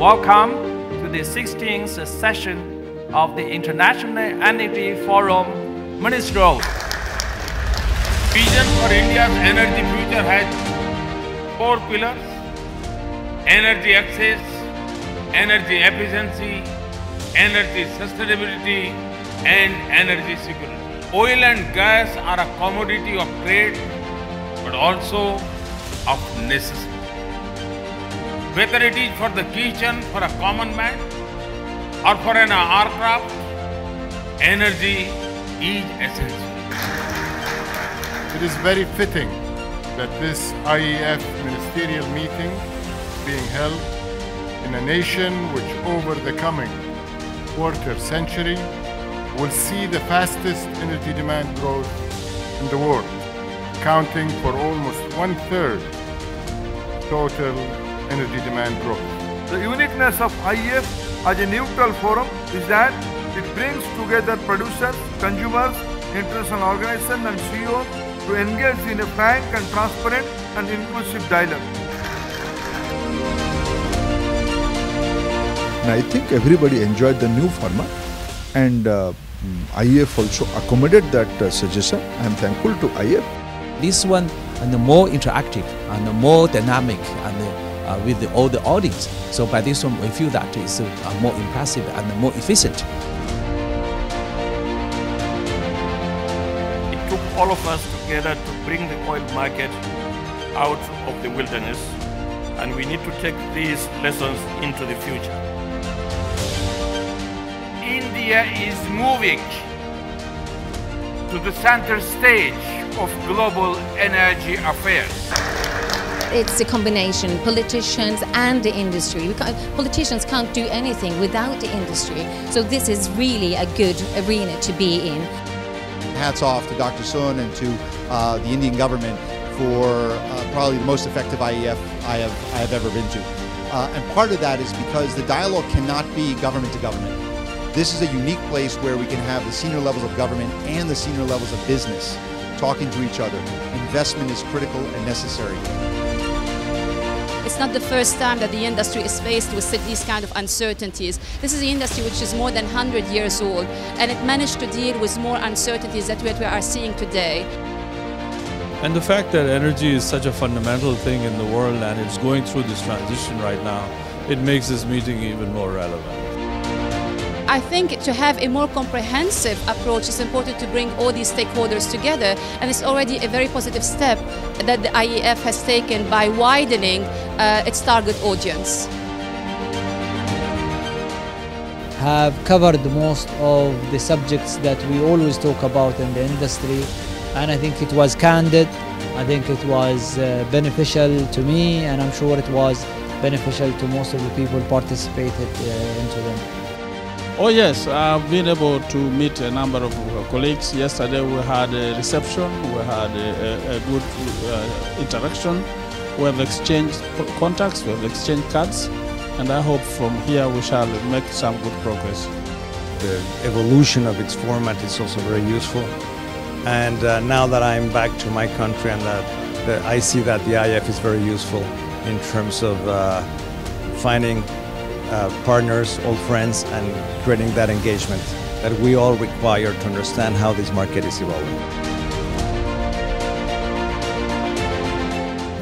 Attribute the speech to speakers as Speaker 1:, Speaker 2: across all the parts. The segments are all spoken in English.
Speaker 1: Welcome to the 16th session of the International Energy Forum Ministerial.
Speaker 2: Vision for India's energy future has four pillars energy access, energy efficiency, energy sustainability, and energy security. Oil and gas are a commodity of trade, but also of necessity. Whether it is for the kitchen, for a common man, or for an aircraft, energy is essential.
Speaker 3: It is very fitting that this IEF ministerial meeting being held in a nation which over the coming quarter century will see the fastest energy demand growth in the world, accounting for almost one third total energy demand growth.
Speaker 4: The uniqueness of IEF as a neutral forum is that it brings together producers, consumers, international organizations and CEOs to engage in a frank and transparent and inclusive dialogue.
Speaker 5: And I think everybody enjoyed the new format and uh, IEF also accommodated that uh, suggestion. I am thankful to IEF.
Speaker 6: This one and the more interactive and the more dynamic and uh, with the, all the audience. So by this one, we feel that it's uh, more impressive and more efficient.
Speaker 1: It took all of us together to bring the oil market out of the wilderness, and we need to take these lessons into the future. India is moving to the center stage of global energy affairs.
Speaker 7: It's a combination, politicians and the industry. Can't, politicians can't do anything without the industry. So this is really a good arena to be in.
Speaker 8: Hats off to Dr. Sun and to uh, the Indian government for uh, probably the most effective IEF I have, I have ever been to. Uh, and part of that is because the dialogue cannot be government to government. This is a unique place where we can have the senior levels of government and the senior levels of business talking to each other. Investment is critical and necessary.
Speaker 9: It's not the first time that the industry is faced with these kind of uncertainties. This is an industry which is more than 100 years old and it managed to deal with more uncertainties that we are seeing today.
Speaker 10: And the fact that energy is such a fundamental thing in the world and it's going through this transition right now, it makes this meeting even more relevant.
Speaker 9: I think to have a more comprehensive approach is important to bring all these stakeholders together and it's already a very positive step that the IEF has taken by widening uh, its target audience.
Speaker 11: Have covered most of the subjects that we always talk about in the industry and I think it was candid, I think it was uh, beneficial to me and I'm sure it was beneficial to most of the people participated uh, into them.
Speaker 10: Oh yes, I've been able to meet a number of colleagues. Yesterday we had a reception, we had a, a good uh, interaction, we have exchanged contacts, we have exchanged cards, and I hope from here we shall make some good progress.
Speaker 12: The evolution of its format is also very useful. And uh, now that I'm back to my country and that, I see that the IEF is very useful in terms of uh, finding uh, partners, old friends, and creating that engagement that we all require to understand how this market is evolving.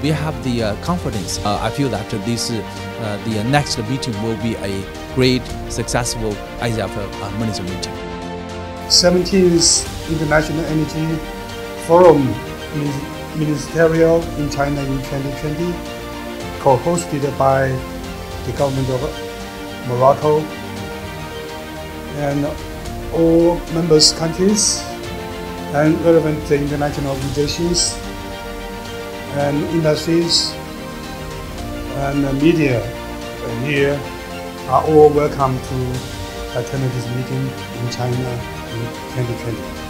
Speaker 6: We have the uh, confidence. Uh, I feel that this, uh, the next meeting will be a great, successful ISAF uh, minister meeting.
Speaker 13: 17th International Energy Forum Ministerial in China in 2020, co-hosted by the government of Morocco, and all members countries and relevant international organizations and industries and media here are all welcome to attend this meeting in China in 2020.